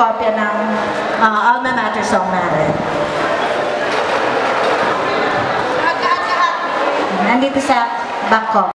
kopya ng uh, Alma Mater song natin. Nandito sa back.